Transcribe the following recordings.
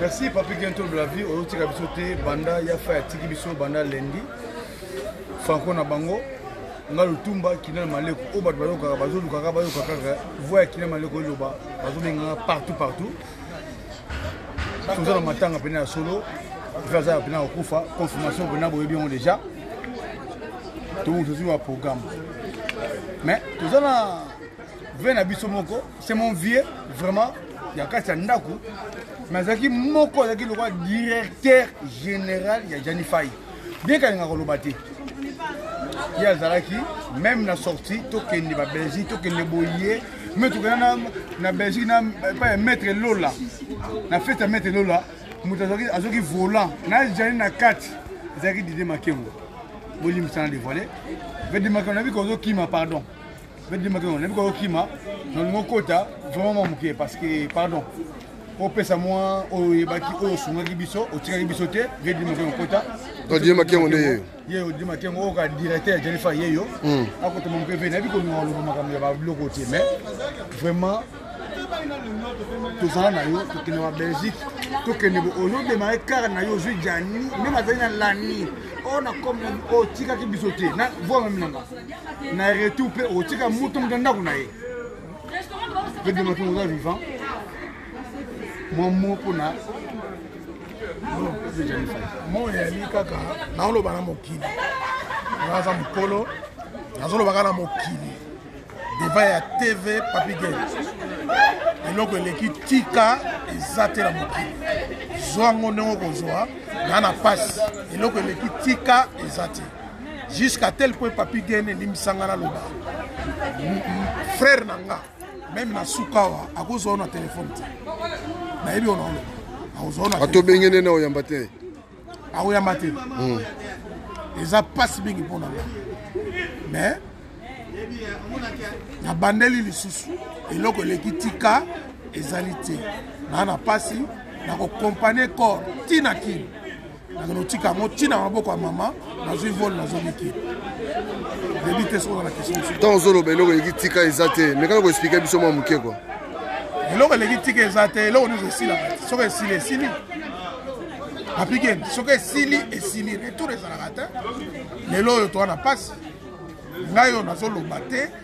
merci papi gento de la vie ozotika biso te banda ya fa atiki biso banda lendi franco na bango nga lutumba kina na maleko oyo bato bayokaka bazolukaka bayoka kaka voi ya kina maleko eloba bazobengaka partout partout toza na matanga mpena ya solo mpe aza ya mpena ya kokufa confirmation mpena boyebi yango déjà tomoto tozwi baprogramme mais toza na vie na biso moko c'est mon vieux vraiment ya kati ya ndako mais azalaki moko azalaki lokola directeur général ya janifai bien kalingaka koloba te ye azalaki meme na sorti tokende ba belgique tokende boye me tokenda na belgique epai ya maître lola na fete ya maître lola moto azwaki volant na jani na kati ezalaki dide makengo bolimbisana devoile ve de makengo nayebi kozokima pardon bedimaki yango nayebi kokima nalingi okota vraiment mwa moke parce que pardon opesa mwa oyo oyebaki oyo osungaki biso otikaki biso te vedimaki yango okota odimaki yango nde yeyo ye odimaki yango oyo ka directeur ya jalifa yeyo hmm. akotoma moke ve nayebi kolinga koloba makambo ya babiloko te mais vraiment tozala na yo tokende ba belgique tokende ozodemare kare na yo ozwi jani meme azali na lani oyo na comme oyo otikaki biso te na voa meme nanga na retour mpe okotika moto moto ya ndako na ye mpe de matongo oza vivant mwa mo mpo na moi yali kaka naoloba na mokili naza mokolo nazoloba kaka na mokili deba ya tv papigel eloko eleki tika eza te na mokili zwa ngo ndenge okozwa na na mpasi eloko eleki tika eza te jusqu'à tel point papi gene elimbisanga naloba frère na nga meme na suka awa akozwa yo na telefone te nayebi ona oloba akozwaatobengene na oyamba te akoyamba te hmm. eza mpasi mingi mpo na nga mais nabandeli lisusu eloko eleki tika ezali te naa na mpasi nakokompanie corps ntina kini nakende otika yango ntina na maboko ya mama nazwi vole nazobiki yebi te soki ozala question mosusu ntango ozoloba eloko eleki tika eza te mekana koexplike biso mwa moke kua eloko eleki tika eza te eloko nyonso esilaka te soki esili esili apikeni soki esili esili retour ezalaka te lelo oyo towana mpasi ngai oyo nazoloba te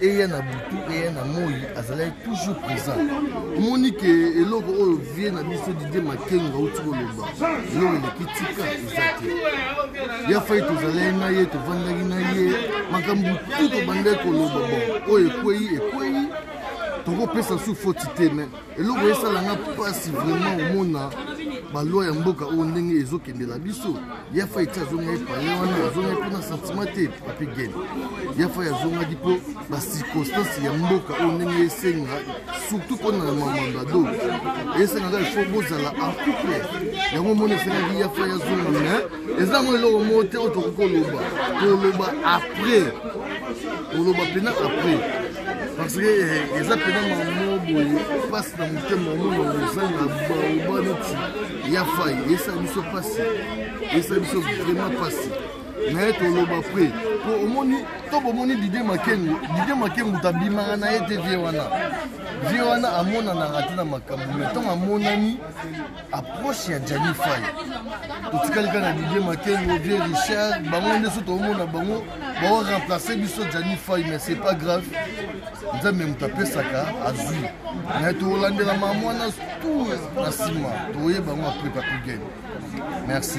eya na butu eya na moi azalaki toujours présent omoni ke eloko oyo vie na biso didie makengo auti koloba eloko eleki tika eza te ya fai tozalaki na ye tovandaki na ye makambo tu tobandaki koloba bon oyo ekwei ekwei tokopesa su foti te mais eloko esala nga mpasi vraiment omona balwa ya mboka oyo ndenge ezokendela biso yafa eti azonga ye pale wana azonga ye mpona sentiment te papi gen yafa ye azongaki mpo bacirconstance ya mboka oyo ndenge esenga surtout mpona na mamandado esengaka ifo bozala en couple yango omoni esengaki yafa ye azonga me eza yango eloko moko te oyo tokoki koloba toloba après koloba mpena après parce que eh, eza mpena mamo boye mpasi na motema omona ozanga baoba neti ya fai esala biso mpasi esala biso vraiment mpasi naye toloba pre po omoni to bomoni didie makengu didie makengu tabimaka na ye te vie wana vie wana amonanaka te na makambo me ntango amonani approche ya jani fai totikali kaka na didie makengo vie richard bango nde so toomona bango bao remplace biso jani fai mais c'est pas grave nzambe moto apesaka azwi me tolandela mamwana tour na nsima toyeba yango apres papi game merci